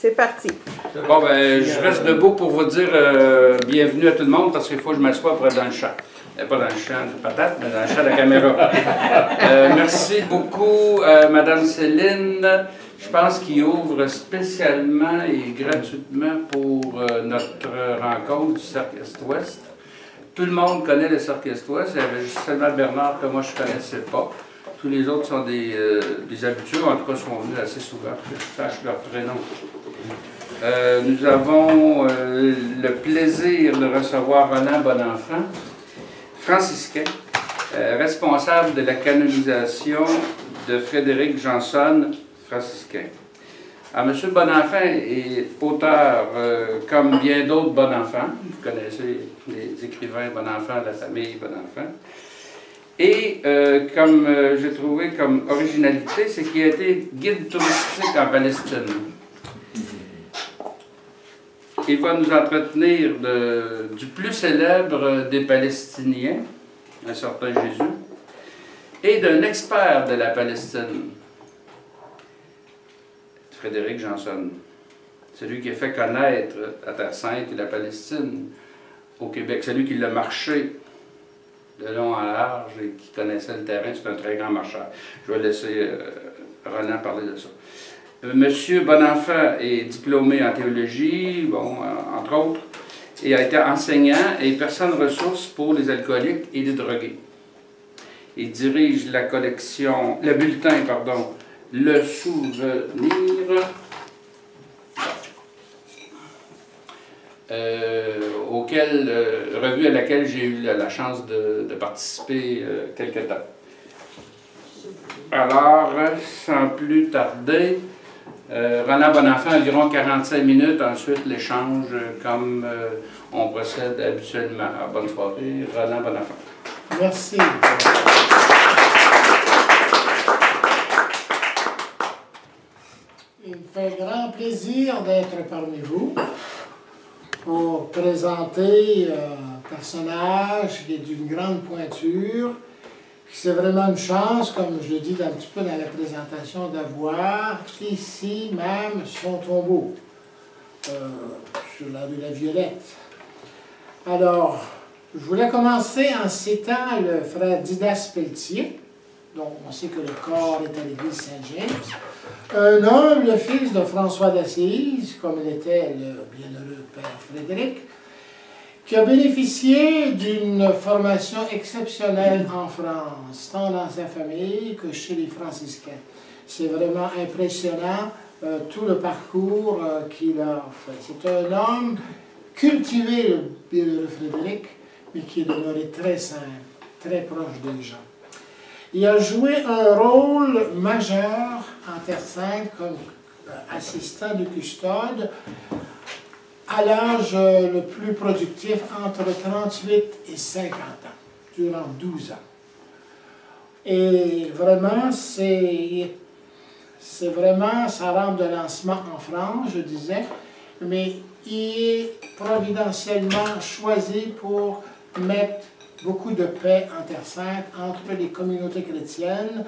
C'est parti. Bon, ben, je reste debout pour vous dire euh, bienvenue à tout le monde parce qu'il faut que je m'assoie être dans le champ. Euh, pas dans le champ de patate, mais dans le champ de la caméra. Euh, merci beaucoup, Madame Céline. Je pense qu'il ouvre spécialement et gratuitement pour notre rencontre du Cercle Est-Ouest. Tout le monde connaît le Cercle Est-Ouest. Il y avait seulement Bernard que moi je ne connaissais pas. Tous les autres sont des, euh, des habitués, en tout cas sont venus assez souvent, que je sache leur prénom. Euh, nous avons euh, le plaisir de recevoir Roland Bonenfant, franciscain, euh, responsable de la canonisation de Frédéric Janson, franciscain. Alors, M. Bonenfant est auteur, comme bien d'autres Bonenfants. Vous connaissez les écrivains Bonenfant, la famille Bonenfant. Et comme j'ai trouvé comme originalité, c'est qu'il a été guide touristique en Palestine. Il va nous entretenir du plus célèbre des Palestiniens, un certain Jésus, et d'un expert de la Palestine, Frédéric Janson. Celui qui a fait connaître la Terre Sainte et la Palestine au Québec. Celui qui l'a marché de long en large et qui connaissait le terrain. C'est un très grand marcheur. Je vais laisser euh, Roland parler de ça. Euh, Monsieur Bonenfant est diplômé en théologie, bon, euh, entre autres, et a été enseignant et personne ressource pour les alcooliques et les drogués. Il dirige la collection, le bulletin, pardon, Le Souvenir, euh, auquel, revue à laquelle j'ai eu la, chance de, de participer euh, quelque temps. Alors, sans plus tarder, euh, Roland Bonenfant, environ 45 minutes, ensuite l'échange euh, comme euh, on procède habituellement. Alors, bonne soirée, Roland Bonenfant. Merci. Il me fait grand plaisir d'être parmi vous pour présenter un personnage qui est d'une grande pointure. C'est vraiment une chance, comme je le dis un petit peu dans la présentation, d'avoir ici même son tombeau, euh, sur la rue La Violette. Alors, je voulais commencer en citant le frère Didas Pelletier, dont on sait que le corps est à l'église Saint-James. Un homme, le fils de François d'Assise, comme l'était le bienheureux père Frédéric, qui a bénéficié d'une formation exceptionnelle en France, tant dans sa famille que chez les franciscains. C'est vraiment impressionnant euh, tout le parcours euh, qu'il a fait. C'est un homme cultivé, le bienheureux Frédéric, mais qui est demeuré très simple, très proche des gens. Il a joué un rôle majeur en Terre Sainte comme euh, assistant de custode à l'âge euh, le plus productif, entre 38 et 50 ans, durant 12 ans. Et vraiment, c'est c'est vraiment sa rampe de lancement en France, je disais, mais il est providentiellement choisi pour mettre beaucoup de paix en Terre Sainte entre les communautés chrétiennes,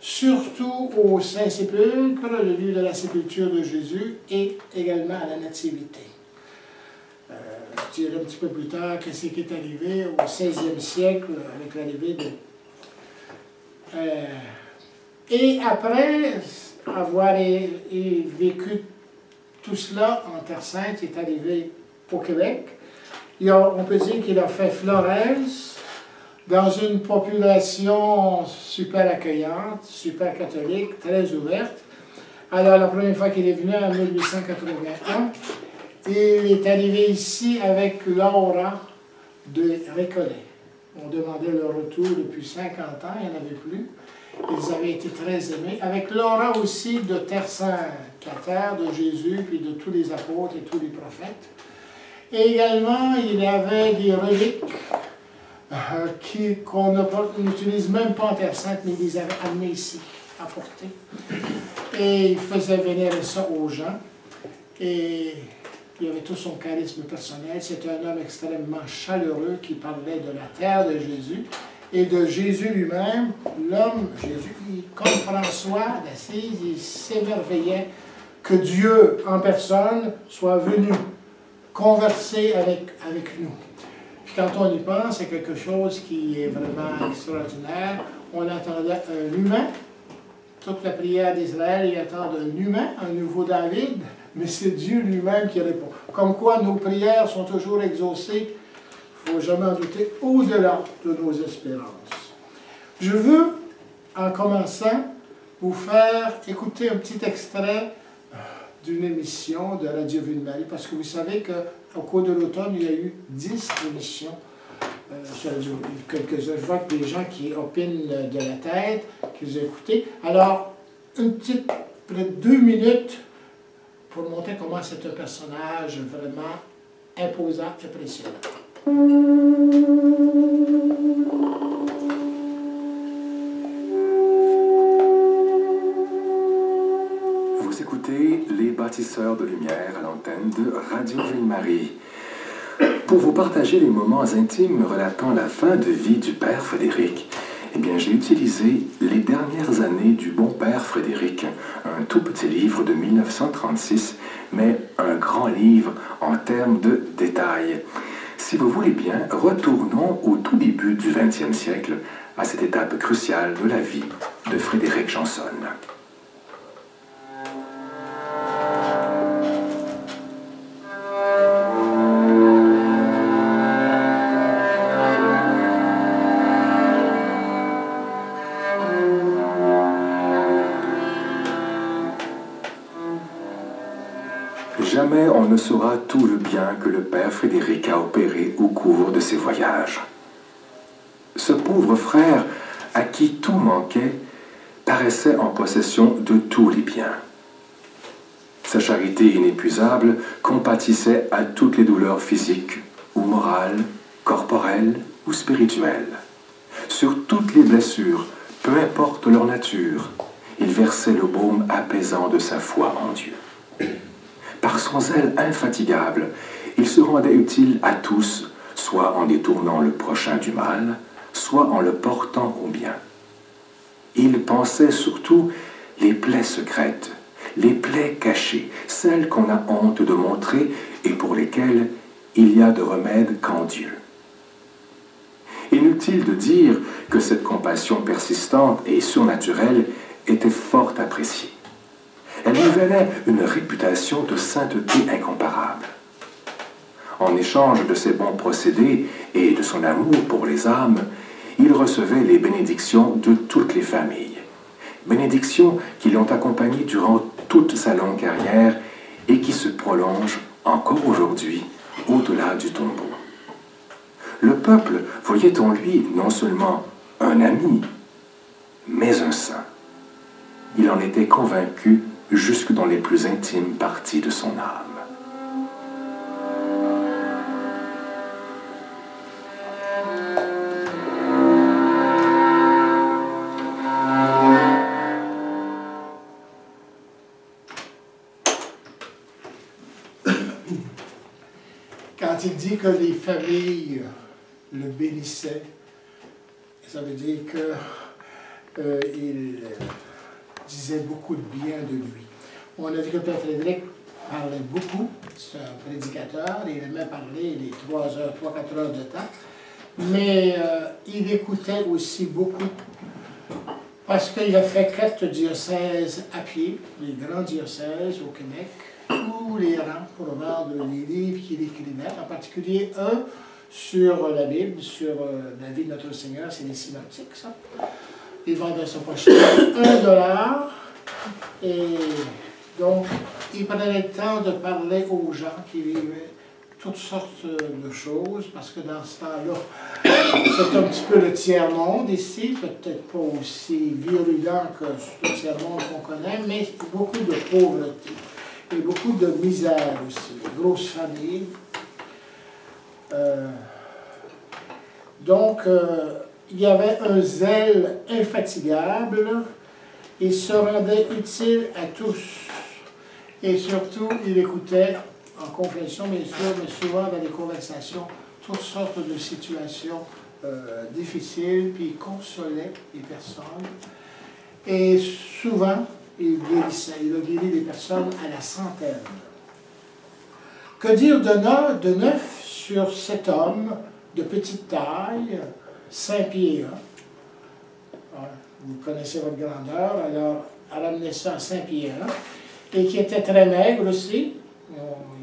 surtout au Saint-Sépulcre, le lieu de la sépulture de Jésus, et également à la Nativité. Je dirai un petit peu plus tard que ce qui est arrivé au 16e siècle avec l'arrivée de... Euh, et après avoir vécu tout cela en Terre Sainte, il est arrivé au Québec. Il a- on peut dire qu'il a fait Flores dans une population super accueillante, super catholique, très ouverte. Alors la première fois qu'il est venu en 1881, il est arrivé ici avec Laura de Récollet. On demandait le retour depuis 50 ans, il n'y en avait plus. Ils avaient été très aimés. Avec Laura aussi de Terre Sainte, de Jésus, puis de tous les apôtres et tous les prophètes. Et également, il avait des reliques euh, qu'on n'utilise même pas en Terre Sainte, mais il les avait amenées ici, apportées. Et il faisait vénérer ça aux gens. Et il avait tout son charisme personnel. C'était un homme extrêmement chaleureux qui parlait de la terre de Jésus et de Jésus lui-même. L'homme, Jésus, il- comme François d'Assise, il s'émerveillait que Dieu en personne soit venu converser avec, avec nous. Puis quand on y pense, c'est quelque chose qui est vraiment extraordinaire. On attendait un humain. Toute la prière d'Israël, il attend un humain, un nouveau David, mais c'est Dieu lui-même qui répond. Comme quoi nos prières sont toujours exaucées, il ne faut jamais en douter, au-delà de nos espérances. Je veux, en commençant, vous faire écouter un petit extrait d'une émission de Radio Ville-Marie, parce que vous savez qu'au cours de l'automne, il y a eu 10 émissions euh, sur Radio quelques-uns. Je vois que des gens qui opinent de la tête, qui vous écoutez. Alors, une petite, peut-être deux minutes pour montrer comment c'est un personnage vraiment imposant, impressionnant. les bâtisseurs de lumière à l'antenne de Radio Ville-Marie. Pour vous partager les moments intimes relatant la fin de vie du père Frédéric, eh bien, j'ai utilisé Les dernières années du bon père Frédéric, un tout petit livre de 1936, mais un grand livre en termes de détails. Si vous voulez bien, retournons au tout début du XXe siècle, à cette étape cruciale de la vie de Frédéric Janson. Saura tout le bien que le père Frédéric a opéré au cours de ses voyages. Ce pauvre frère, à qui tout manquait, paraissait en possession de tous les biens. Sa charité inépuisable compatissait à toutes les douleurs physiques ou morales, corporelles ou spirituelles. Sur toutes les blessures, peu importe leur nature, il versait le baume apaisant de sa foi en Dieu. Par son zèle infatigable, il se rendait utile à tous, soit en détournant le prochain du mal, soit en le portant au bien. Il pensait surtout les plaies secrètes, les plaies cachées, celles qu'on a honte de montrer et pour lesquelles il y a de remède qu'en Dieu. Inutile de dire que cette compassion persistante et surnaturelle était fort appréciée. Elle lui valait une réputation de sainteté incomparable. En échange de ses bons procédés et de son amour pour les âmes, il recevait les bénédictions de toutes les familles. Bénédictions qui l'ont accompagné durant toute sa longue carrière et qui se prolongent encore aujourd'hui au-delà du tombeau. Le peuple voyait en lui non seulement un ami, mais un saint. Il en était convaincu jusque dans les plus intimes parties de son âme. Quand il dit que les familles le bénissaient, ça veut dire que euh, il, disait beaucoup de bien de lui. On a dit que le Père Frédéric parlait beaucoup, c'est un prédicateur, il aimait parler les 3 heures, 3-4 heures de temps, mais euh, il écoutait aussi beaucoup parce qu'il a fait quatre diocèses à pied, les grands diocèses au Québec, tous les rangs pour vendre les livres qu'il écrivait, en particulier un sur la Bible, sur euh, la vie de notre Seigneur, c'est les synoptiques, ça il vendait sa pochette 1 dollar. Et donc, il prenait le temps de parler aux gens qui vivaient toutes sortes de choses, parce que dans ce temps-là, c'est un petit peu le tiers-monde ici, peut-être pas aussi virulent que le tiers-monde qu'on connaît, mais beaucoup de pauvreté et beaucoup de misère aussi, grosses familles. Euh, donc, euh, il y avait un zèle infatigable, il se rendait utile à tous. Et surtout, il écoutait, en confession bien sûr, mais souvent dans les conversations, toutes sortes de situations euh, difficiles, puis il consolait les personnes. Et souvent, il guérissait. Il a guéri des personnes à la centaine. Que dire de neuf, de neuf sur cet homme de petite taille, 5 pieds 1. Vous connaissez votre grandeur, alors ramener ça à 5 pieds 1. Et qui était très maigre aussi.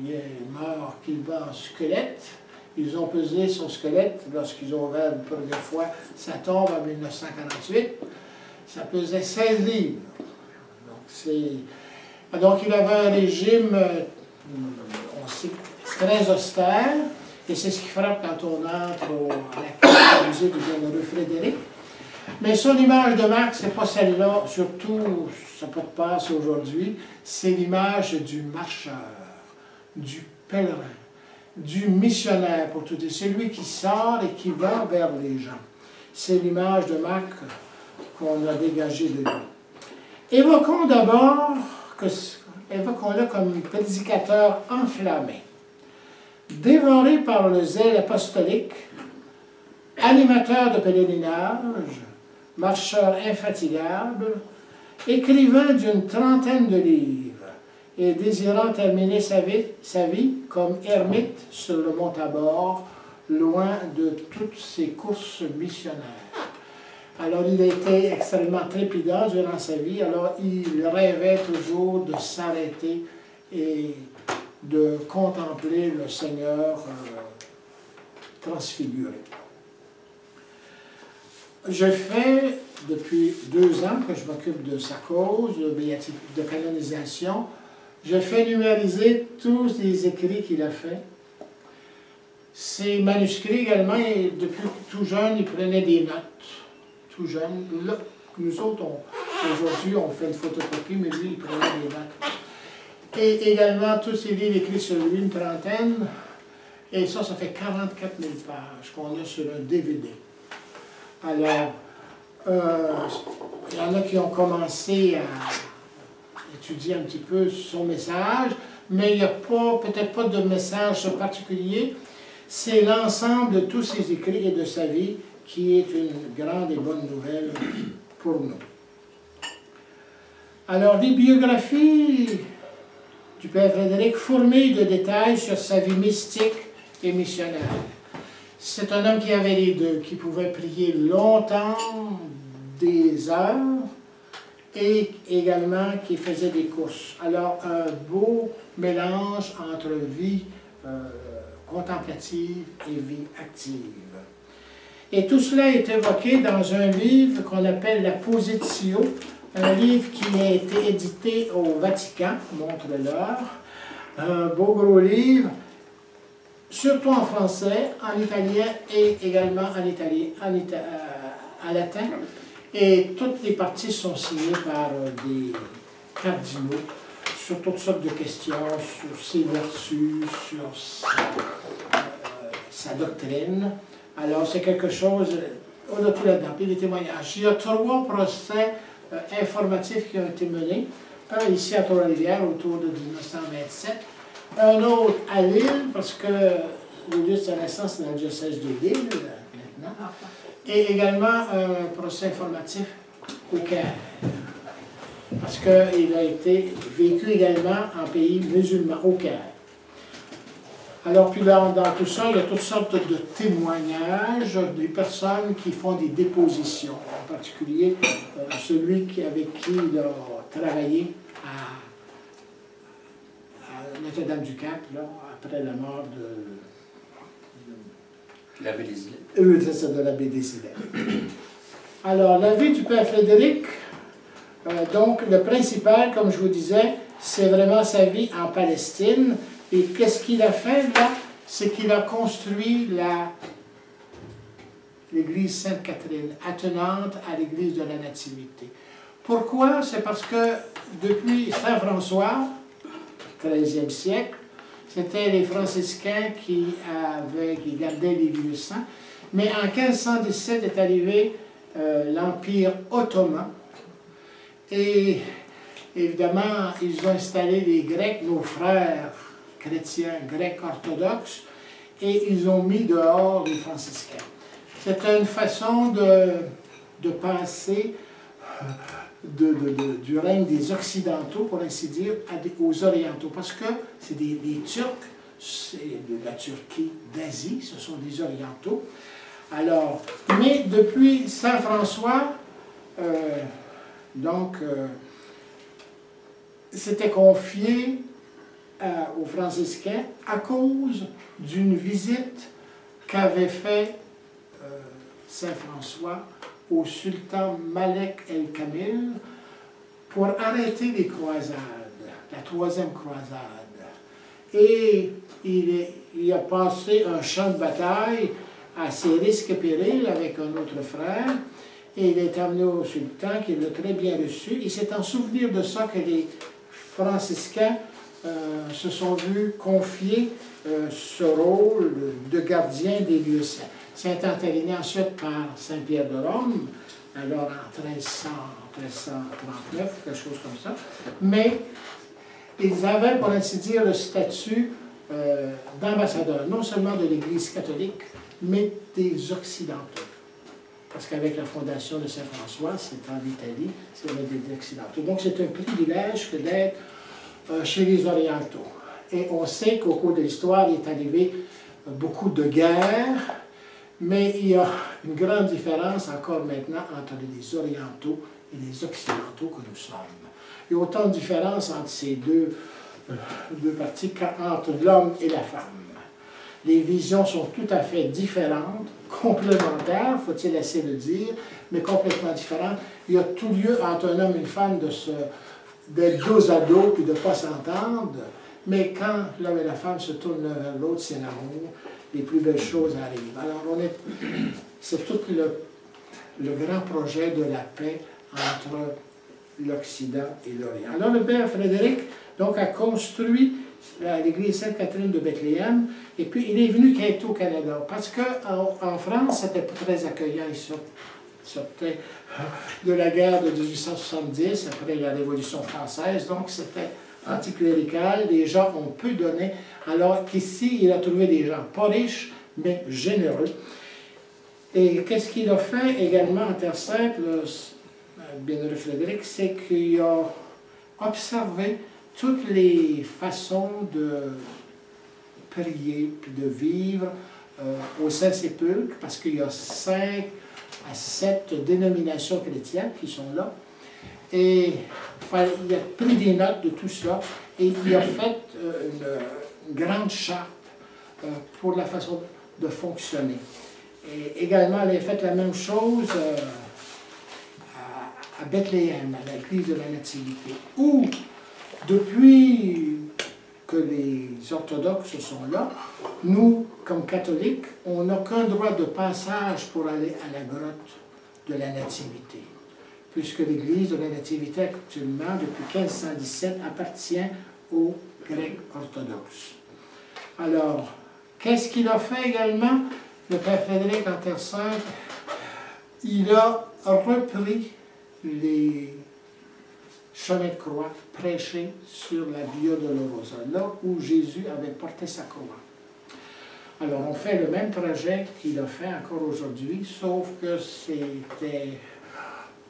Il est mort qu'il bat un squelette. Ils ont pesé son squelette lorsqu'ils ont ouvert la première fois sa tombe en 1948. Ça pesait 16 livres. Donc, Donc il avait un régime, euh, on sait, très austère. Et c'est ce qui frappe quand on entre à la musée du bienheureux Frédéric. Mais son image de marque, c'est pas celle-là, surtout, ça peut pas passer aujourd'hui, c'est l'image du marcheur, du pèlerin, du missionnaire, pour tout dire. C'est lui qui sort et qui va vers les gens. C'est l'image de marque qu'on a dégagée de lui. Évoquons d'abord, évoquons-le comme un prédicateur enflammé dévoré par le zèle apostolique, animateur de pèlerinage, marcheur infatigable, écrivain d'une trentaine de livres et désirant terminer sa vie, comme ermite sur le mont Tabor, loin de toutes ses courses missionnaires. Alors il été extrêmement trépidant durant sa vie, alors il rêvait toujours de s'arrêter et de contempler le Seigneur euh, transfiguré. Je fais depuis deux ans que je m'occupe de sa cause de, canonisation. Je fais numériser tous les écrits qu'il a faits. Ses manuscrits également, et depuis tout jeune, il prenait des notes. Tout jeune. nous autres, aujourd'hui, on fait une photocopie, mais lui, il prenait des notes. Et également tous ces livres écrits sur lui, une trentaine. Et ça, ça fait 44 000 pages qu'on a sur un DVD. Alors, euh, il y en a qui ont commencé à étudier un petit peu son message, mais il n'y a pas, peut-être pas de message particulier. C'est l'ensemble de tous ses écrits et de sa vie qui est une grande et bonne nouvelle pour nous. Alors, les biographies du Père Frédéric fourmille de détails sur sa vie mystique et missionnaire. C'est un homme qui avait les deux, qui pouvait prier longtemps, des heures, et également qui faisait des courses. Alors, un beau mélange entre vie euh, contemplative et vie active. Et tout cela est évoqué dans un livre qu'on appelle La Positio, un livre qui a été édité au Vatican, montre-leur, un beau gros livre, surtout en français, en italien et également en, italien, en, euh, latin. Et toutes les parties sont signées par euh, des cardinaux sur toutes sortes de questions, sur ses vertus, sur sa, euh, doctrine. Alors c'est quelque chose, on a tout là-dedans, puis les témoignages. Il y a trois procès informatifs qui ont été menés. Un ici à Trois-Rivières autour de 1927. Un autre à Lille, parce que le lieu de sa naissance est dans le diocèse de Lille maintenant. Et également un procès informatif au Caire. Parce qu'il a été vécu également en pays musulman, au Caire. Alors, puis là, dans tout ça, il y a toutes sortes de témoignages des personnes qui font des dépositions, en particulier euh, celui qui, avec qui il a travaillé à, Notre-Dame-du-Cap, après la mort de... L'abbé Décidé. Oui, c'est ça, de l'abbé. Alors, la vie du Père Frédéric, euh, donc le principal, comme je vous disais, c'est vraiment sa vie en Palestine, et qu'est-ce qu'il a fait là? C'est qu'il a construit l'église Sainte-Catherine, attenante à l'église de la Nativité. Pourquoi? C'est parce que depuis Saint François, 13e siècle, c'était les franciscains qui, avaient, gardaient les lieux saints. Mais en 1517 est arrivé euh, l'Empire ottoman. Et évidemment, ils ont installé les Grecs, nos frères chrétiens grecs orthodoxes, et ils ont mis dehors les franciscains. C'est une façon de, de passer du règne des Occidentaux, pour ainsi dire, aux Orientaux. Parce que c'est des, Turcs, c'est de la Turquie, d'Asie, ce sont des Orientaux. Alors, mais depuis Saint François, euh, donc, euh, c'était confié euh, aux franciscains à cause d'une visite qu'avait fait Saint François au sultan Malek el-Kamil pour arrêter les croisades, la troisième croisade. Et il, il, a passé un champ de bataille à ses risques et périls avec un autre frère, et il est amené au sultan qui l'a très bien reçu. Et c'est en souvenir de ça que les franciscains euh, se sont vus confier euh, ce rôle de gardien des lieux saints. C'est entériné ensuite par Saint-Pierre de Rome, alors en 1300, 1339, quelque chose comme ça. Mais ils avaient, pour ainsi dire, le statut euh, d'ambassadeur, non seulement de l'Église catholique, mais des Occidentaux. Parce qu'avec la fondation de Saint-François, c'est en Italie, c'est des Occidentaux. Donc c'est un privilège que d'être euh, chez les Orientaux. Et on sait qu'au cours de l'histoire, il est arrivé beaucoup de guerres, mais il y a une grande différence encore maintenant entre les orientaux et les occidentaux que nous sommes. Il y a autant de différence entre ces deux, euh, deux parties qu'entre l'homme et la femme. Les visions sont tout à fait différentes, complémentaires, faut-il essayer de dire, mais complètement différentes. Il y a tout lieu entre un homme et une femme de se d'être dos à dos puis de ne pas s'entendre, mais quand l'homme et la femme se tournent l'un vers l'autre, c'est l'amour les plus belles choses arrivent. Alors, on est, c'est tout le, le grand projet de la paix entre l'Occident et l'Orient. Alors, le père Frédéric donc, a construit l'église Sainte-Catherine de Bethléem, et puis il est venu quitter au Canada, parce qu'en en France, c'était très accueillant. Il sortait de la guerre de 1870, après la Révolution française, donc c'était anticlérical, les gens ont peu donné, alors qu'ici, il a trouvé des gens pas riches, mais généreux. Et qu'est-ce qu'il a fait également en Terre Sainte, bienheureux Frédéric, c'est qu'il a observé toutes les façons de prier puis de vivre euh, au Saint-Sépulcre, parce qu'il y a cinq à sept dénominations chrétiennes qui sont là. Et il a pris des notes de tout ça et il a fait euh, une, grande charte euh, pour la façon de fonctionner. Et également, il a fait la même chose euh, à, Bethléem, à l'église de la Nativité, où, depuis que les orthodoxes sont là, nous, comme catholiques, on n'a qu'un droit de passage pour aller à la grotte de la Nativité puisque l'Église de la Nativité actuellement, depuis 1517, appartient aux Grecs orthodoxes. Alors, qu'est-ce qu'il a fait également, le Père Frédéric Antersaint Il a repris les chemins de croix prêchés sur la Via Dolorosa, là où Jésus avait porté sa croix. Alors, on fait le même trajet qu'il a fait encore aujourd'hui, sauf que c'était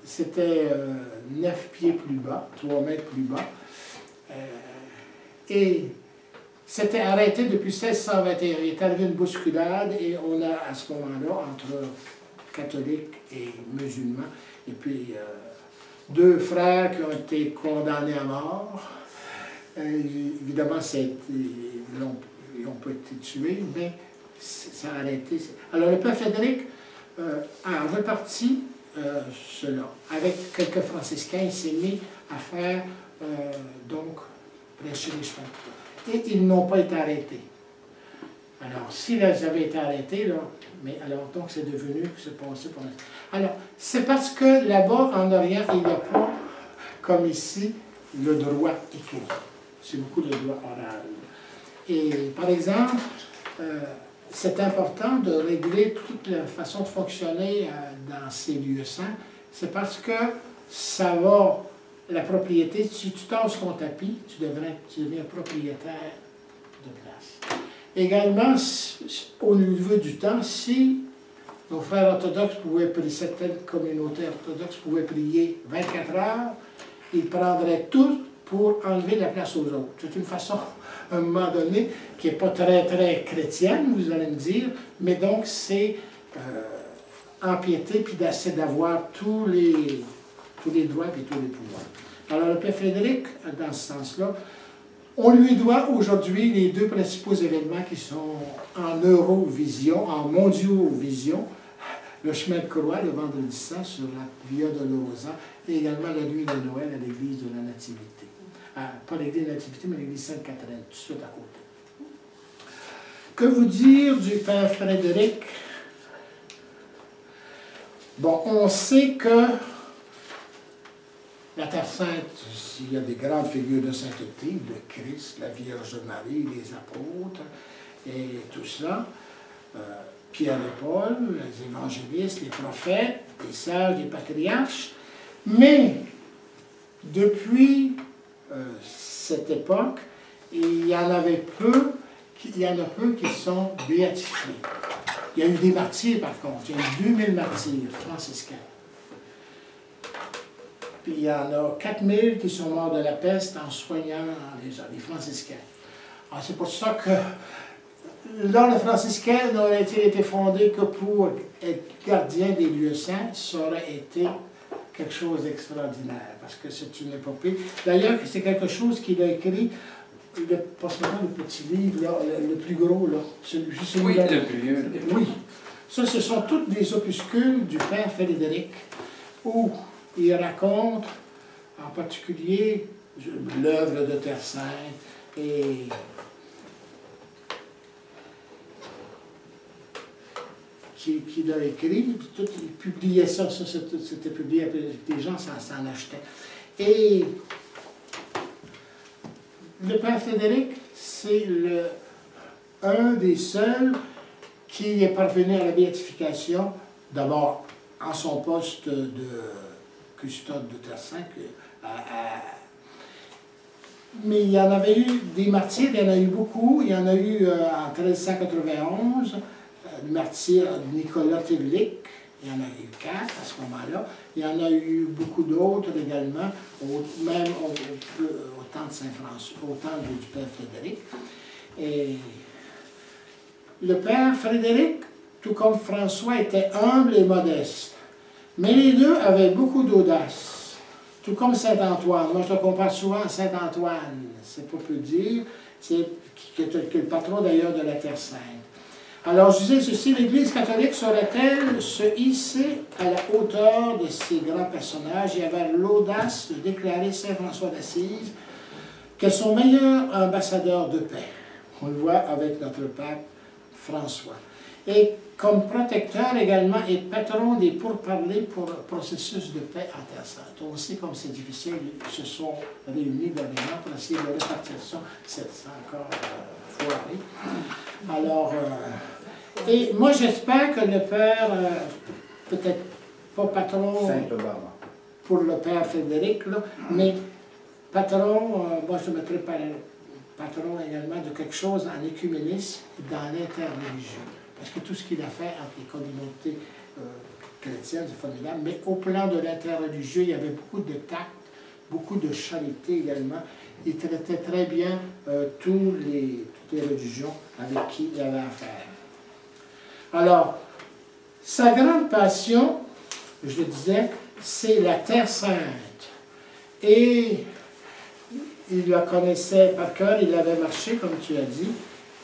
c'était euh, neuf pieds plus bas, 3 mètres plus bas. Euh, et c'était arrêté depuis 1621. Il est arrivé une bousculade et on a à ce moment-là, entre catholiques et musulmans, et puis euh, deux frères qui ont été condamnés à mort. évidemment, ils n'ont pas été tués, mais ça a arrêté. Alors le père Frédéric a reparti euh, cela. Avec quelques franciscains, il s'est mis à faire, euh, donc, prêcher les Et ils n'ont pas été arrêtés. Alors, s'ils avaient été arrêtés, là, mais alors, donc, c'est devenu, c'est passé pour Alors, c'est parce que là-bas, en Orient, il n'y a pas, comme ici, le droit écrit. C'est beaucoup le droit oral. Et, par exemple, euh, c'est important de régler toute la façon de fonctionner euh, dans ces lieux saints. C'est parce que ça va, la propriété, si tu tasses ton tapis, tu, devrais, tu deviens propriétaire. Également, au niveau du temps, si nos frères orthodoxes pouvaient prier, certaines communautés orthodoxes pouvaient prier 24 heures, ils prendraient tout pour enlever la place aux autres. C'est une façon, à un moment donné, qui n'est pas très, très chrétienne, vous allez me dire, mais donc c'est euh, empiéter puis d'essayer d'avoir tous les, tous les droits et tous les pouvoirs. Alors le Père Frédéric, dans ce sens-là, on lui doit aujourd'hui les deux principaux événements qui sont en Eurovision, en Mondiovision, le chemin de croix le vendredi saint sur la Via Dolorosa et également la nuit de Noël à l'église de la Nativité. Ah, pas l'église de la Nativité, mais l'église Sainte-Catherine, tout de à côté. Que vous dire du Père Frédéric? Bon, on sait que la Terre Sainte, il y a des grandes figures de sainteté, le Christ, la Vierge Marie, les apôtres et tout cela. Euh, Pierre et Paul, les évangélistes, les prophètes, les sages, les patriarches. Mais depuis euh, cette époque, il y en avait peu, il y en a peu qui sont béatifiés. Il y a eu des martyrs par contre, il y a eu 2000 martyrs franciscains. Puis il y en a 4000 qui sont morts de la peste en soignant les, les franciscains. Alors c'est pour ça que l'ordre franciscain n'aurait été fondé que pour être gardien des lieux saints, ça aurait été quelque chose d'extraordinaire, parce que c'est une épopée. D'ailleurs, c'est quelque chose qu'il a écrit, le, pas seulement le petit livre, là, le, plus gros, là, celui, celui oui, le plus vieux. Oui. Ça, ce sont toutes des opuscules du père Frédéric, où il raconte en particulier l'œuvre de Terre Sainte et qu'il a écrit, il publiait ça, ça c'était publié, des gens s'en achetaient. Et le père Frédéric, c'est un des seuls qui est parvenu à la béatification, d'abord en son poste de custode de Terre Sainte, mais il y en avait eu des martyrs, il y en a eu beaucoup. Il y en a eu euh, en 1391, le martyr Nicolas Tevlik, il y en a eu quatre à ce moment-là. Il y en a eu beaucoup d'autres également, même au, temps de Saint-François, au temps du Père Frédéric. Et le Père Frédéric, tout comme François, était humble et modeste. Mais les deux avaient beaucoup d'audace. Tout comme Saint-Antoine. Moi, je le compare souvent à Saint-Antoine. C'est pour peu dire. C'est le patron d'ailleurs de la Terre Sainte. Alors, je disais ceci, l'Église catholique saurait-elle se hisser à la hauteur de ces grands personnages et avoir l'audace de déclarer Saint François d'Assise qu'elles sont meilleurs ambassadeurs de paix? On le voit avec notre pape François. Et comme protecteur également et patron des pourparlers pour le processus de paix en Terre Sainte. On sait comme c'est difficile, ils se sont réunis dernièrement pour essayer de répartir ça, c'est encore euh, foiré. Alors, euh, et moi, j'espère que le Père, euh, peut-être pas patron pour le Père Frédéric, là, mais patron, moi je mettrais patron également de quelque chose en écuménisme dans l'interreligieux. Parce que tout ce qu'il a fait entre les communautés euh, chrétiennes, c'est formidable. Mais au plan de l'interreligieux, il y avait beaucoup de tact, beaucoup de charité également. Il traitait très bien tous les, toutes les religions avec qui il avait affaire. Alors, sa grande passion, je le disais, c'est la Terre Sainte. Et il la connaissait par cœur, il avait marché, comme tu as dit.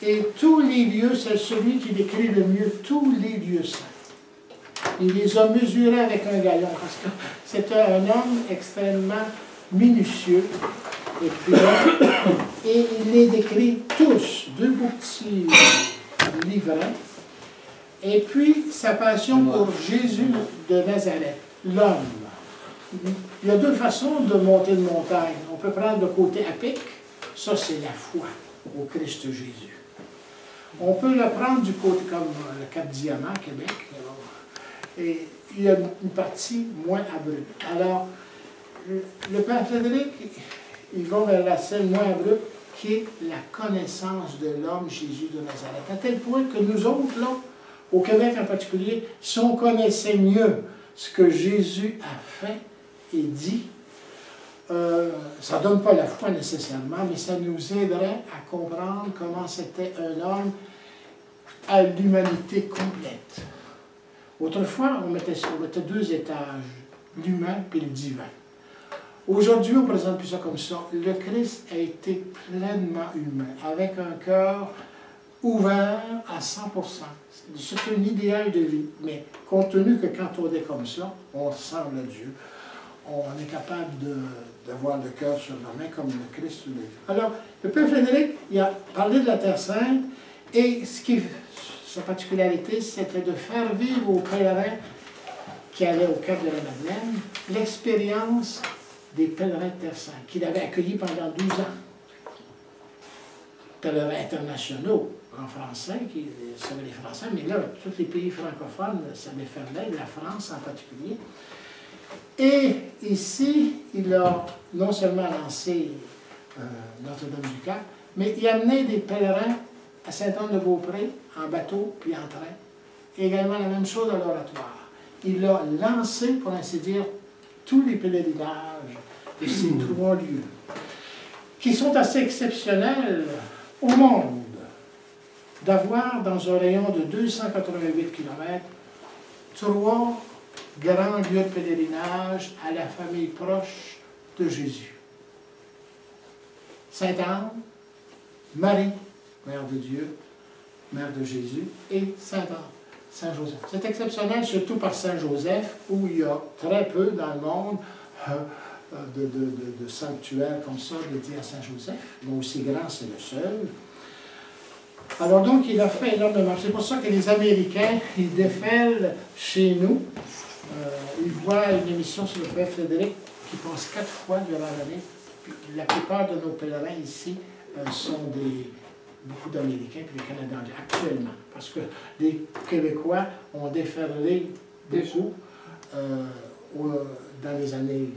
Et tous les lieux, c'est celui qui décrit le mieux tous les lieux saints. Il les a mesurés avec un galon, parce que c'était un homme extrêmement minutieux. Et, puis, et il les décrit tous, deux beaux petits livrets. Et puis, sa passion pour Jésus de Nazareth, l'homme. Il y a deux façons de monter une montagne. On peut prendre le côté à pic, ça c'est la foi au Christ Jésus. On peut le prendre du côté comme le Cap Diamant, Québec, et il y a une partie moins abrupte. Alors, le Père Frédéric, il va vers la scène moins abrupte, qui est la connaissance de l'homme Jésus de Nazareth. À tel point que nous autres, là, au Québec en particulier, si on connaissait mieux ce que Jésus a fait et dit, euh, ça ne donne pas la foi nécessairement, mais ça nous aiderait à comprendre comment c'était un homme à l'humanité complète. Autrefois, on mettait, on deux étages, l'humain et le divin. Aujourd'hui, on ne présente plus ça comme ça. Le Christ a été pleinement humain, avec un cœur ouvert à 100%. C'est un idéal de vie. Mais compte tenu que quand on est comme ça, on ressemble à Dieu, on est capable d'avoir le cœur sur la main comme le Christ l'a Alors, le Père Frédéric, il a parlé de la Terre Sainte, et ce qui, sa particularité, c'était de faire vivre aux pèlerins qui allaient au cœur de la Madeleine l'expérience des pèlerins de qu'il avait accueillis pendant 12 ans. Pèlerins internationaux en français, qui savaient les Français, mais là, tous les pays francophones savaient faire la France en particulier. Et ici, il a non seulement lancé euh, Notre-Dame du Cap, mais il a amené des pèlerins à Saint-Anne-de-Beaupré en bateau puis en train. Et également la même chose à l'oratoire. Il a lancé, pour ainsi dire, tous les pèlerinages de ces hmm. trois lieux, qui sont assez exceptionnels au monde, d'avoir dans un rayon de 288 km trois grands lieux de pèlerinage à la famille proche de Jésus. Sainte-Anne, Marie, Mère de Dieu, Mère de Jésus, et Saint-Anne. Saint-Joseph. C'est exceptionnel, surtout par Saint-Joseph, où il y a très peu dans le monde euh, de, de, sanctuaires comme ça dédiés à Saint-Joseph. Mais aussi grand, c'est le seul. Alors donc, il a fait énormément. C'est pour ça que les Américains, ils défèlent chez nous. Euh, ils voient une émission sur le Père Frédéric qui passe quatre fois durant l'année. La plupart de nos pèlerins ici euh, sont des, beaucoup d'Américains et des Canadiens actuellement. Parce que les Québécois ont déferlé beaucoup euh, dans les années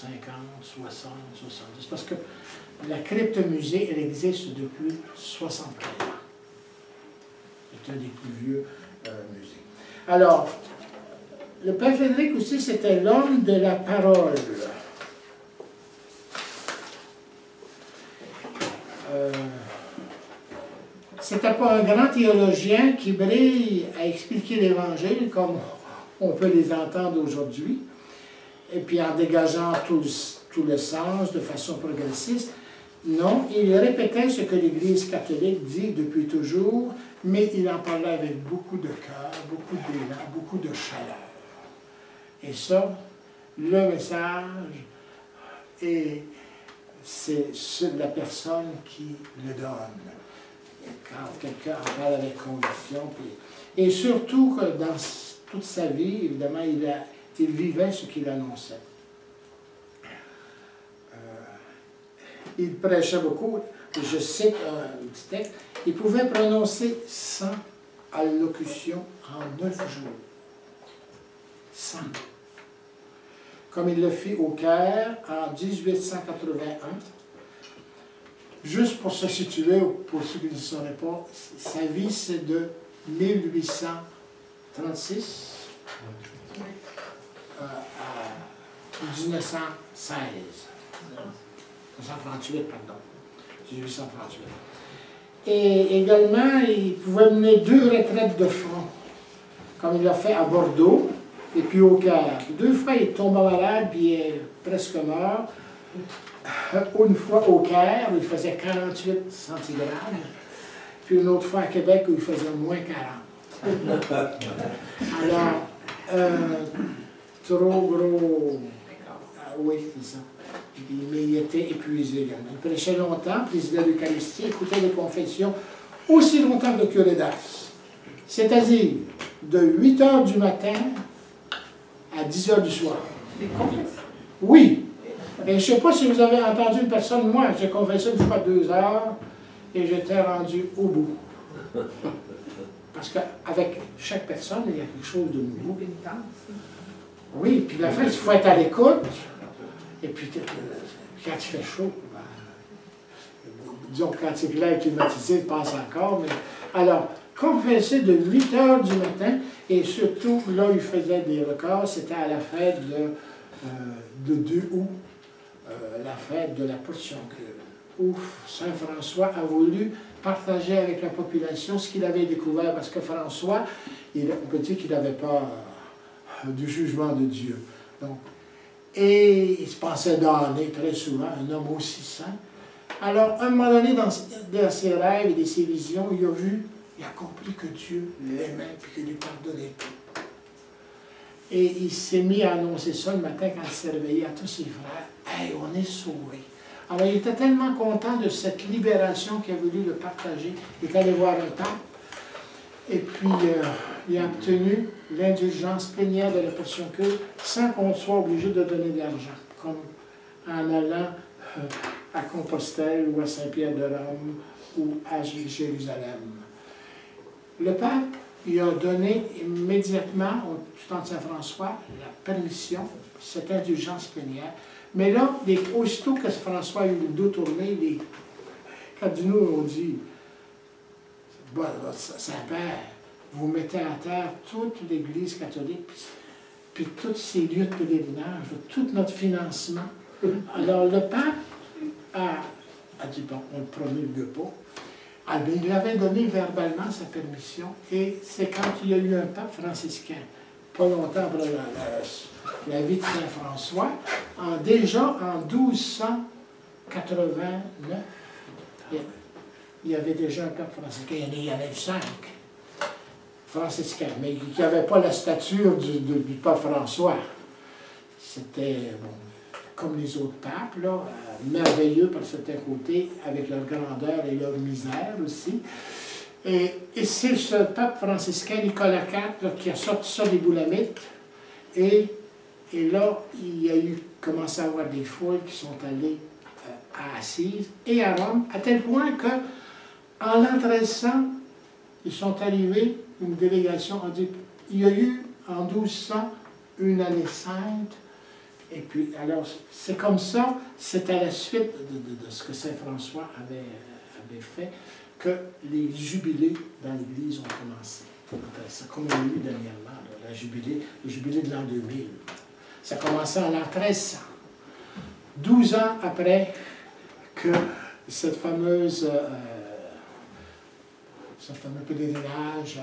50, 60, 70. Parce que la crypte-musée, elle existe depuis 64 ans. C'est un des plus vieux euh, musées. Alors, le Père Frédéric aussi, c'était l'homme de la parole. Euh, c'était pas un grand théologien qui brille à expliquer l'Évangile comme on peut les entendre aujourd'hui, et puis en dégageant tout le, sens de façon progressiste. Non, il répétait ce que l'Église catholique dit depuis toujours, mais il en parlait avec beaucoup de cœur, beaucoup d'élan, beaucoup de chaleur. Et ça, le message, et c'est la personne qui le donne. Quand quelqu'un en parle avec conviction, et surtout que dans toute sa vie, évidemment, il, a, il vivait ce qu'il annonçait. il prêchait beaucoup. Je cite un petit texte. Il pouvait prononcer 100 allocutions en neuf jours. 100. Comme il le fit au Caire en 1881. Juste pour se situer, pour ceux qui ne sauraient pas, sa vie c'est de 1836 euh, à 1916. 1838, pardon. 1838. Et également, il pouvait mener deux retraites de front, comme il l'a fait à Bordeaux et puis au Caire. Deux fois, il tombe malade, puis il est presque mort. Une fois au Caire, où il faisait 48 centigrades, puis une autre fois à Québec, où il faisait moins 40. Alors, euh, trop gros. Ah, oui, c'est ça mais il était épuisé également. Il prêchait longtemps, présidait l'Eucharistie, écoutait les confessions aussi longtemps que le curé d'Ars. C'est-à-dire de 8 heures du matin à 10 heures du soir. Les confessions? Oui. Je ne sais pas si vous avez entendu une personne, moi, j'ai confessé une fois deux heures et j'étais rendu au bout. Parce qu'avec chaque personne, il y a quelque chose de nouveau. Oui, puis la fin, il faut être à l'écoute. Et puis, quand il fait chaud, ben, disons quand il est climatisé, il passe encore. Mais... Alors, confessait de 8 heures du matin, et surtout, là, il faisait des records, c'était à la fête de, euh, de 2 août, euh, la fête de la portion où Saint François a voulu partager avec la population ce qu'il avait découvert, parce que François, il, on peut dire qu'il n'avait pas euh, du jugement de Dieu. Et il se pensait damné très souvent, un homme aussi saint. Alors, un moment donné, dans, ses rêves et ses visions, il a vu, il a compris que Dieu l'aimait et qu'il lui pardonnait tout. Et il s'est mis à annoncer ça le matin quand il réveillé à tous ses frères. Hey, on est sauvés. Alors, il était tellement content de cette libération qu'il a voulu le partager. Il est allé voir un pape. Et puis, euh, il a obtenu l'indulgence plénière de la portion que sans qu'on soit obligé de donner de l'argent, comme en allant euh, à Compostelle ou à Saint-Pierre de Rome ou à Jérusalem. Le pape il a donné immédiatement au temps de Saint-François la permission, cette indulgence plénière. Mais là, aussitôt que François a eu le dos tourné, les cardinaux ont dit Saint-Père, vous mettez à terre toute l'Église catholique, puis, tous ces lieux de pèlerinage, tout notre financement. Alors le pape a, dit, bon, on ne promulgue pas. Ah, il avait donné verbalement sa permission, et c'est quand il y a eu un pape franciscain, pas longtemps après la, vie de Saint François, en, déjà en 1289, il y avait déjà un pape franciscain, il y en avait cinq franciscains, mais qui n'avaient pas la stature du, du pape François. C'était, bon, comme les autres papes, là, euh, merveilleux par certains côtés, avec leur grandeur et leur misère aussi. Et, c'est ce pape franciscain, Nicolas IV, qui a sorti ça des boulamites. Et, et là, il y a eu commencé à avoir des foules qui sont allées euh, à Assise et à Rome, à tel point que en l'an 1300, ils sont arrivés, une délégation, on dit, il y a eu en 1200 une année sainte, et puis, alors, c'est comme ça, c'est à la suite de, ce que Saint François avait, avait, fait que les jubilés dans l'Église ont commencé. Comme on a eu dernièrement, jubilé, le jubilé de l'an 2000. Ça a commencé en l'an 1300. 12 ans après que cette fameuse, euh, ce fameux pèlerinage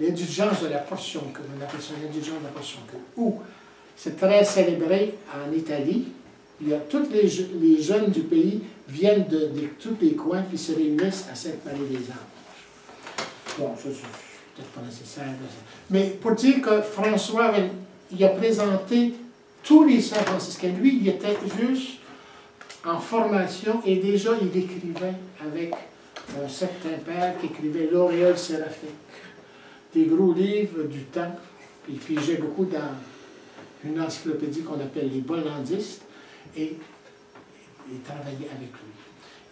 l'indulgence de la portion que, on appelle ça l'indulgence de la portion que, où c'est très célébré en Italie. Il y a tous les, les jeunes du pays viennent de, tous les coins puis se réunissent à Sainte-Marie des Anges. Bon, ça, c'est peut-être pas nécessaire. Mais pour dire que François, il a présenté tous les saints franciscains. Lui, il était juste en formation et déjà il écrivait avec un certain père qui écrivait l'auréole séraphique des gros livres du temps. Puis j'ai beaucoup dans une encyclopédie qu'on appelle les Bollandistes et il travaillait avec lui.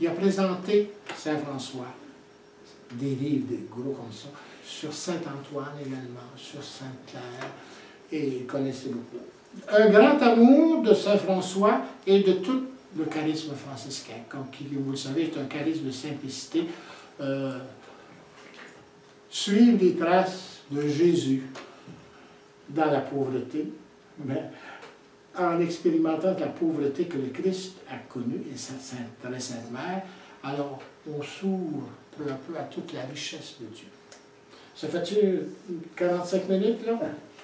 Il a présenté Saint-François, des livres, des gros comme ça, sur Saint-Antoine également, sur Sainte-Claire, et il connaissait beaucoup. Un grand amour de Saint-François et de tout le charisme franciscain, comme qui, vous le savez, est un charisme de simplicité. Euh, suivre les traces de Jésus dans la pauvreté, mais en expérimentant la pauvreté que le Christ a connue et sa très sainte mère, alors on s'ouvre peu à peu à toute la richesse de Dieu. Ça fait-tu 45 minutes, là?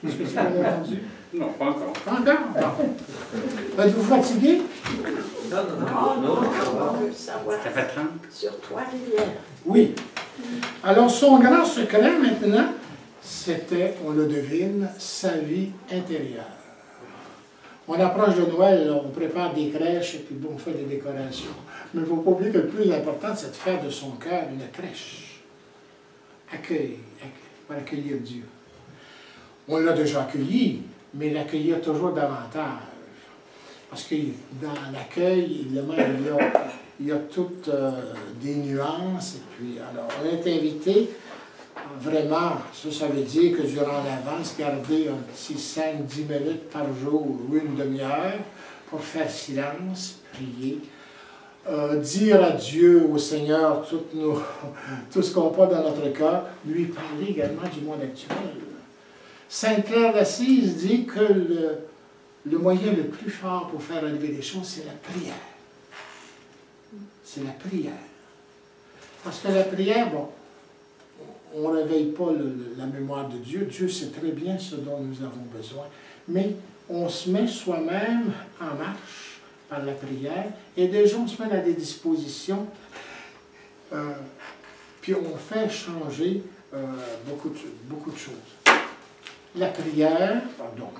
Est-ce que c'est entendu? Non, pas encore. Pas encore? Êtes-vous fatigué? Non, non, non. non, non. Ça fait 30? Sur toi, Rivière. Oui. Alors, son grand secret maintenant, c'était, on le devine, sa vie intérieure. On approche de Noël, on prépare des crèches et puis bon, on fait des décorations. Mais il ne faut pas oublier que le plus important, c'est de faire de son cœur une crèche. Accueil, pour accueillir Dieu. On l'a déjà accueilli, mais l'accueillir toujours davantage. Parce que dans l'accueil, il y a il y a toutes euh, des nuances. Et puis, alors, on est invité, vraiment, ça, ça veut dire que durant l'avance, garder un petit 5-10 minutes par jour ou une demi-heure pour faire silence, prier. Euh, dire à Dieu, au Seigneur, tout, ce qu'on porte dans notre cœur, lui parler également du monde actuel. Sainte Claire d'Assise dit que le, moyen le plus fort pour faire arriver les choses, c'est la prière. C'est la prière. Parce que la prière, bon, on ne réveille pas la mémoire de Dieu. Dieu sait très bien ce dont nous avons besoin. Mais on se met soi-même en marche par la prière et déjà on se met à des dispositions. euh, puis on fait changer euh, beaucoup, de, beaucoup de choses. La prière, pardon.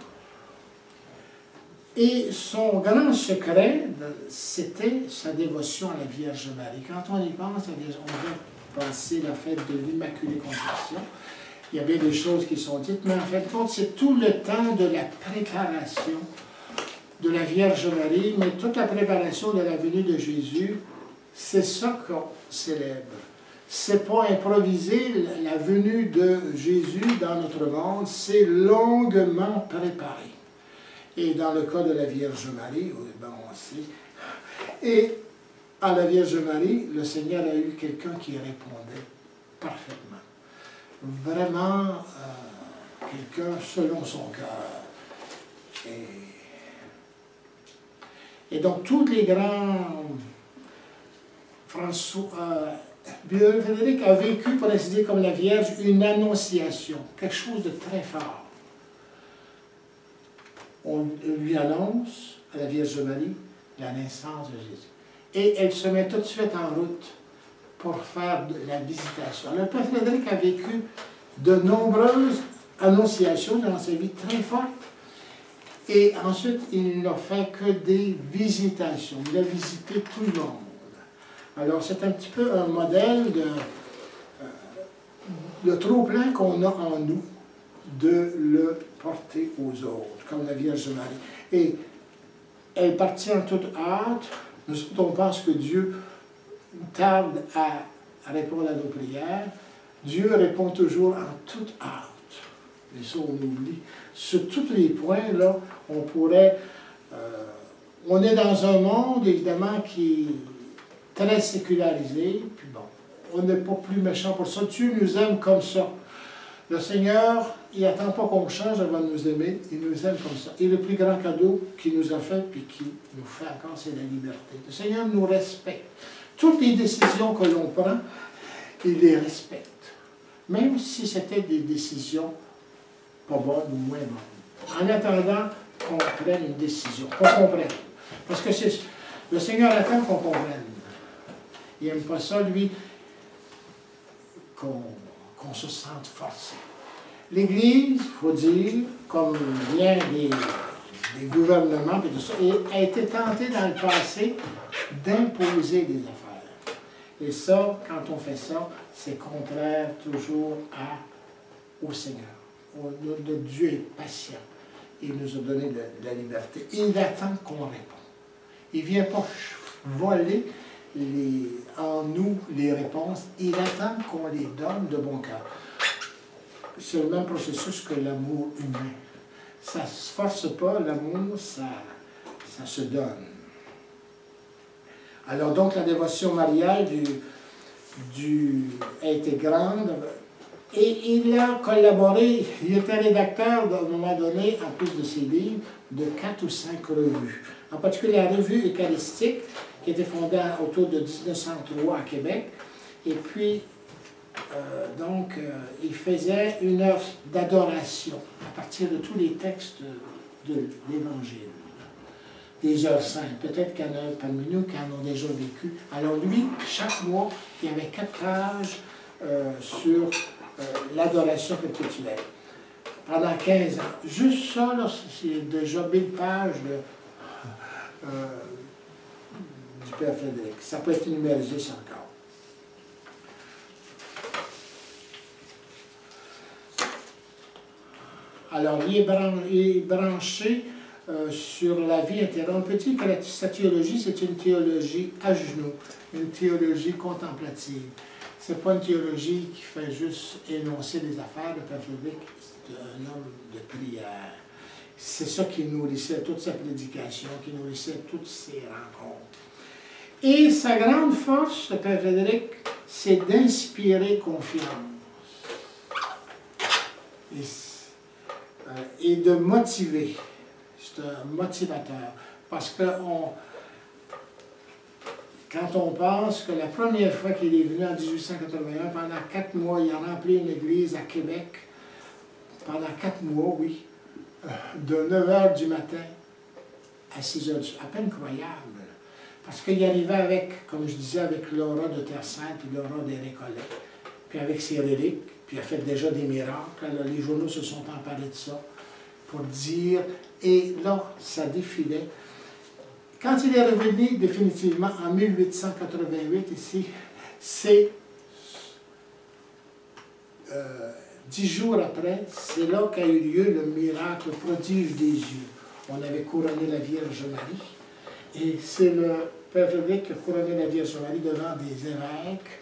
Et son grand secret, c'était sa dévotion à la Vierge Marie. Quand on y pense, on va passer la fête de l'Immaculée Conception. Il y avait des choses qui sont dites, mais en fait, c'est tout le temps de la préparation de la Vierge Marie, mais toute la préparation de la venue de Jésus, c'est ça qu'on célèbre. C'est pas improviser la- venue de Jésus dans notre monde, c'est longuement préparé. Et dans le cas de la Vierge Marie, ben on sait. Et à la Vierge Marie, le Seigneur a eu quelqu'un qui répondait parfaitement. Vraiment, euh, quelqu'un selon son cœur. Et, et donc, tous les grands. François. euh, Frédéric a vécu, pour ainsi dire, comme la Vierge, une annonciation, quelque chose de très fort on lui annonce à la Vierge Marie la naissance de Jésus. Et elle se met tout de suite en route pour faire de la visitation. Le Père Frédéric a vécu de nombreuses annonciations dans sa vie très fortes. Et ensuite, il n'a fait que des visitations. Il a visité tout le monde. Alors, c'est un petit peu un modèle de euh, le trop-plein qu'on a en nous de le porter aux autres, comme la Vierge Marie. Et elle partit en toute hâte. Nous, on pense que Dieu tarde à répondre à nos prières. Dieu répond toujours en toute hâte. Et ça, on oublie. Sur tous les points, là, on pourrait... euh, on est dans un monde, évidemment, qui est très sécularisé. Puis bon, on n'est pas plus méchant pour ça. Dieu nous aime comme ça. Le Seigneur, il n'attend pas qu'on change avant de nous aimer. Il nous aime comme ça. Et le plus grand cadeau qu'il nous a fait, puis qu'il nous fait encore, c'est la liberté. Le Seigneur nous respecte. Toutes les décisions que l'on prend, il les respecte. Même si c'était des décisions pas bonnes ou moins bonnes. En attendant qu'on prenne une décision, qu'on comprenne. Parce que le Seigneur attend qu'on comprenne. Il n'aime pas ça, lui, qu'on se sente forcé. L'Église, il faut dire, comme bien des, des gouvernements et tout ça, a été tentée dans le passé d'imposer des affaires. Et ça, quand on fait ça, c'est contraire toujours à, au Seigneur. Le Dieu est patient. Il nous a donné de, la liberté. Il attend qu'on réponde. Il ne vient pas voler en nous les réponses. Il attend qu'on les donne de bon cœur. C'est le même processus que l'amour humain. Ça ne se force pas, l'amour, ça, ça se donne. Alors donc la dévotion mariale a été grande et il a collaboré, il était rédacteur à un moment donné, en plus de ses livres, de quatre ou cinq revues. En particulier la revue Eucharistique, qui était fondée autour de 1903 à Québec. Et puis, euh, donc, euh, il faisait une heure d'adoration à partir de tous les textes de l'Évangile. Des heures saintes. Peut-être qu'il y en a parmi nous qui en ont déjà vécu. Alors lui, chaque mois, il y avait quatre pages euh, sur l'adoration perpétuelle. Pendant 15 ans. Juste ça, c'est déjà mille pages de, euh, du Père Frédéric. Ça peut être numérisé, ça encore. Alors, il est, branché euh, sur la vie intérieure. On la- sa théologie, c'est une théologie à genoux, une théologie contemplative. C'est pas une théologie qui fait juste énoncer des affaires. Le Père Frédéric, c'est un homme de prière. C'est ça qui nourrissait toute sa prédication, qui nourrissait toutes ses rencontres. Et sa grande force, le Père Frédéric, c'est d'inspirer confiance. Et, euh, et de motiver. C'est un motivateur. Parce que on, quand on pense que la première fois qu'il est venu en 1881, pendant quatre mois, il a rempli une église à Québec, pendant quatre mois, oui, euh, de 9 h du matin à 6 h du à peine croyable. Parce qu'il arrivait avec, comme je disais, avec l'aura de Terre Sainte et l'aura des récollets, puis avec ses reliques, puis il a fait déjà des miracles. Alors, les journaux se sont emparés de ça pour dire, et là, ça défilait. Quand il est revenu définitivement en 1888 ici, c'est euh, dix jours après, c'est là qu'a eu lieu le miracle prodige des yeux. On avait couronné la Vierge Marie, et c'est le Père Frédéric qui a couronné la Vierge Marie devant des évêques,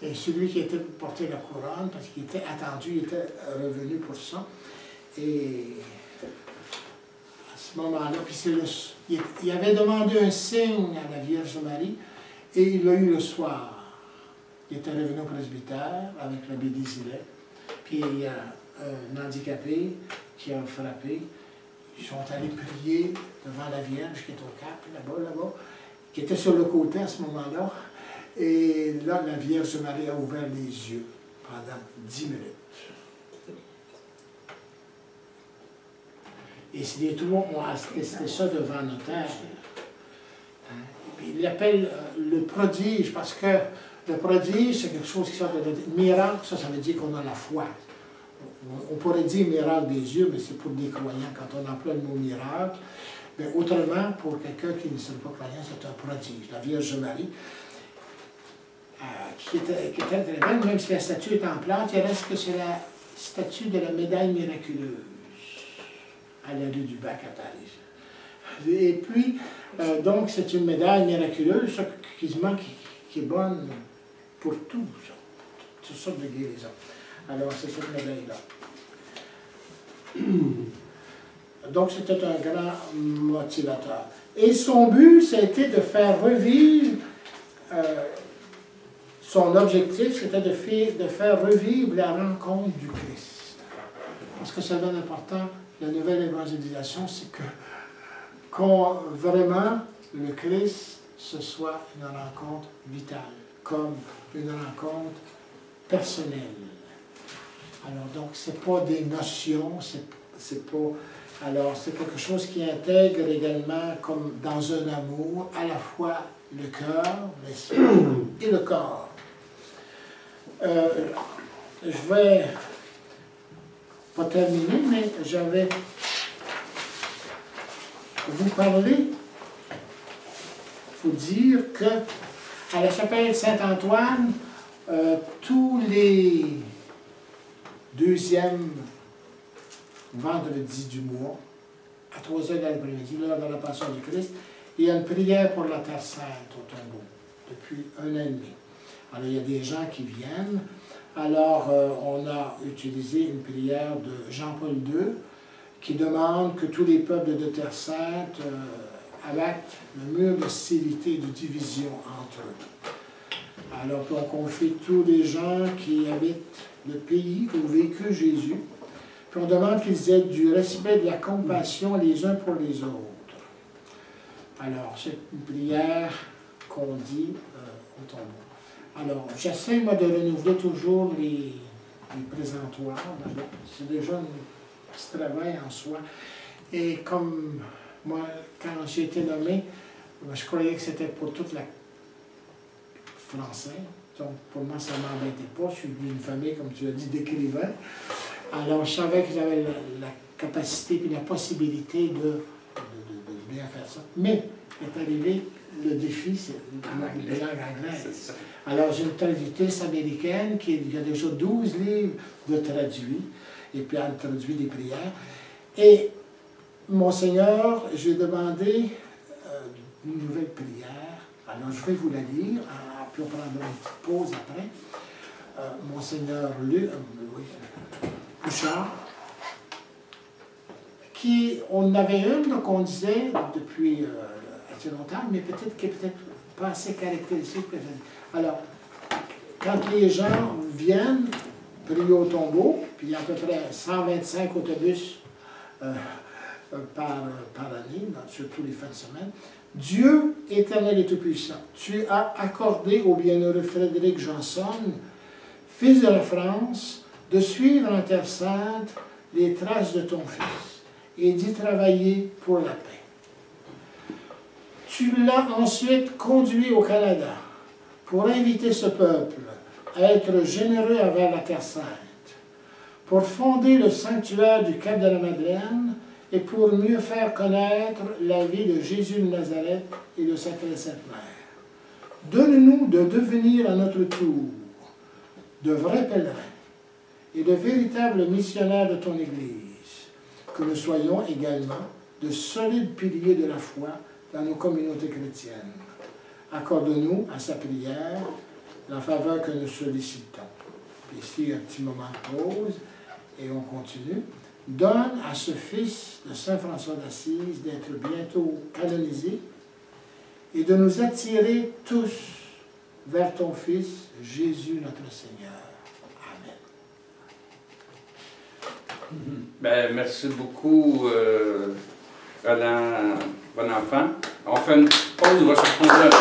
et celui qui était porté la couronne, parce qu'il était attendu, il était revenu pour ça. Et moment-là. Puis le, il, avait demandé un signe à la Vierge Marie et il l'a eu le soir. Il était revenu au presbytère avec l'abbé Désilet. Puis il y a un handicapé qui a frappé. Ils sont allés prier devant la Vierge qui est au cap, là-bas, là-bas, qui était sur le côté à ce moment-là. Et là, la Vierge Marie a ouvert les yeux pendant dix minutes. Et si les trois ont attesté ça devant notaire, hein, il l'appelle euh, le prodige parce que le prodige, c'est quelque chose qui sort de miracle, ça, ça veut dire qu'on a la foi. On pourrait dire miracle des yeux, mais c'est pour des croyants quand on emploie le mot miracle. Mais autrement, pour quelqu'un qui ne serait pas croyant, c'est un prodige. La Vierge Marie, euh, qui, était, qui, très belle, même si la statue est en plante, il reste que c'est la statue de la médaille miraculeuse à la du Bac à Paris. Et puis, euh, donc, c'est une médaille miraculeuse, qui, est bonne pour tout, ça, toutes sortes de guérisons. Alors, c'est cette médaille-là. Donc, c'était un grand motivateur. Et son but, c'était de faire revivre, euh, son objectif, c'était de, faire revivre la rencontre du Christ. Parce que c'est bien important la nouvelle évangélisation, c'est que quand vraiment le Christ, ce soit une rencontre vitale, comme une rencontre personnelle. Alors donc, ce n'est pas des notions, c'est pas... Alors, c'est quelque chose qui intègre également, comme dans un amour, à la fois le cœur, l'esprit et le corps. Euh, je vais pas terminé, mais j'avais vous parler, vous dire que à la chapelle Saint-Antoine, euh, tous les deuxièmes vendredis du mois, à 3 heures de l'après-midi, l'heure de la Passion du Christ, il y a une prière pour la Terre Sainte au tombeau, depuis un an et demi. Alors, il y a des gens qui viennent, alors, euh, on a utilisé une prière de Jean-Paul II qui demande que tous les peuples de Terre Sainte euh, abattent le mur de civilité et de division entre eux. Alors, on confie tous les gens qui habitent le pays où vécu Jésus, puis on demande qu'ils aient du respect, de la compassion les uns pour les autres. Alors, c'est une prière qu'on dit euh, au tombeau. Alors, j'essaie, moi, de renouveler toujours les, présentoirs. C'est déjà un petit travail en soi. Et comme moi, quand j'ai été nommé, je croyais que c'était pour toute la français. Donc, pour moi, ça ne m'embêtait pas. Je suis d'une famille, comme tu as dit, d'écrivains. Alors, je savais que j'avais la, capacité et la possibilité de, de, bien faire ça. Mais, est arrivé le défi, c'est la langue anglaise. Alors, j'ai une traductrice américaine qui a déjà 12 livres de traduits, et puis elle traduit des prières. Et Monseigneur, j'ai demandé euh, une nouvelle prière. Alors, je vais vous la lire, hein, puis on prendra une petite pause après. Euh, Monseigneur Lu, euh, Bouchard, qui, on avait une qu'on disait depuis assez longtemps, mais peut-être qu'elle peut-être pas assez caractéristique. Alors, quand les gens viennent prier au tombeau, puis il y a à peu près 125 autobus euh, euh, par, par année, surtout les fins de semaine, Dieu éternel et tout-puissant, tu as accordé au bienheureux Frédéric Janson, fils de la France, de suivre en Terre Sainte les traces de ton Fils et d'y travailler pour la paix. Tu l'as ensuite conduit au Canada pour inviter ce peuple à être généreux envers la Terre Sainte, pour fonder le sanctuaire du Cap de la Madeleine et pour mieux faire connaître la vie de Jésus de Nazareth et de sa très sainte mère. Donne-nous de devenir à notre tour de vrais pèlerins et de véritables missionnaires de ton Église, que nous soyons également de solides piliers de la foi dans nos communautés chrétiennes. Accorde-nous à sa prière la faveur que nous sollicitons. Ici, un petit moment de pause et on continue. Donne à ce fils de Saint François d'Assise d'être bientôt canonisé et de nous attirer tous vers ton Fils, Jésus notre Seigneur. Amen. Ben, merci beaucoup, euh, Roland, bon enfant. On fait une va se un peu.